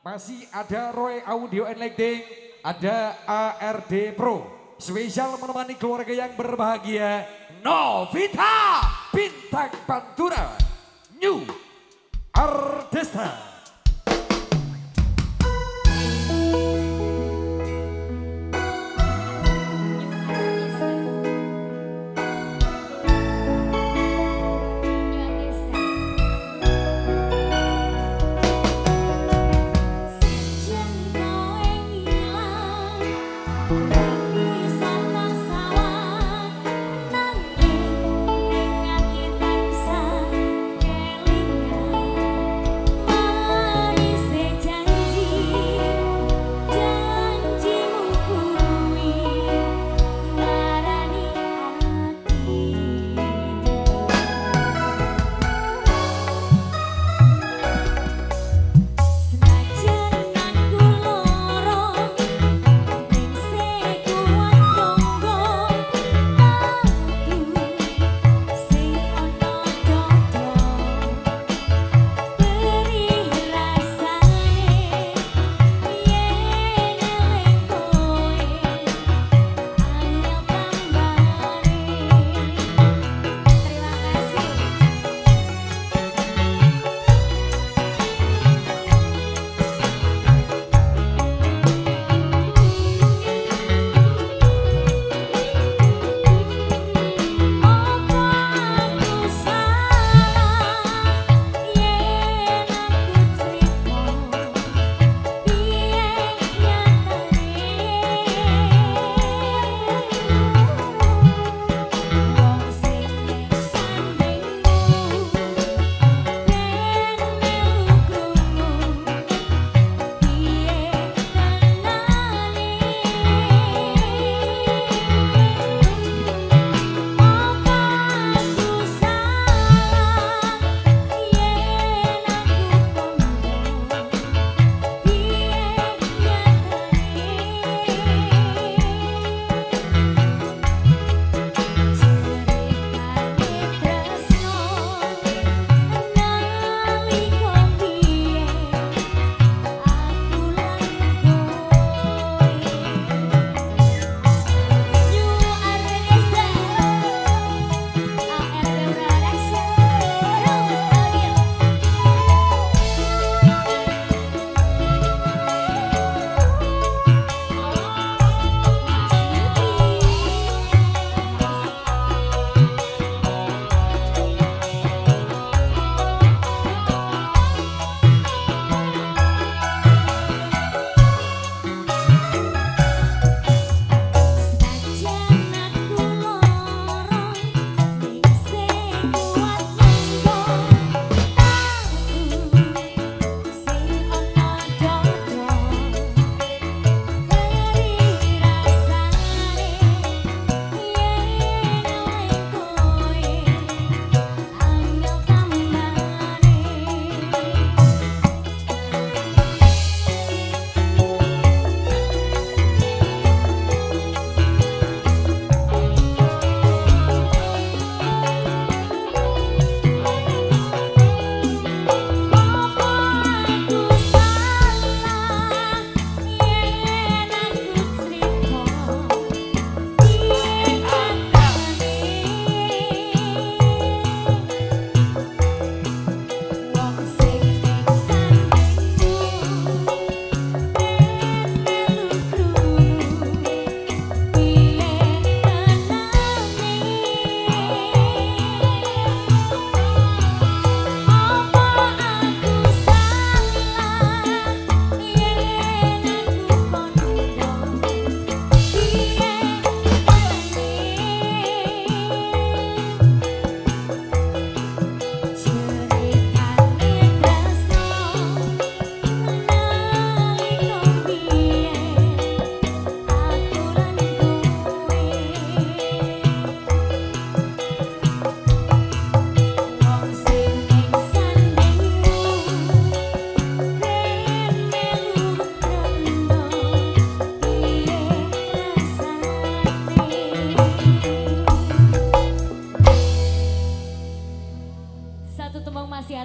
Masih ada Roy Audio and Lighting, ada ARD Pro. Spesial menemani keluarga yang berbahagia, Novita Bintang Pantura, New Artista.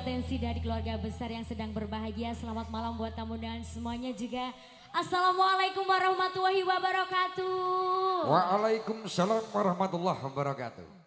Atensi dari keluarga besar yang sedang berbahagia. Selamat malam buat tamu dan semuanya juga. Assalamualaikum warahmatullahi wabarakatuh. Waalaikumsalam warahmatullahi wabarakatuh.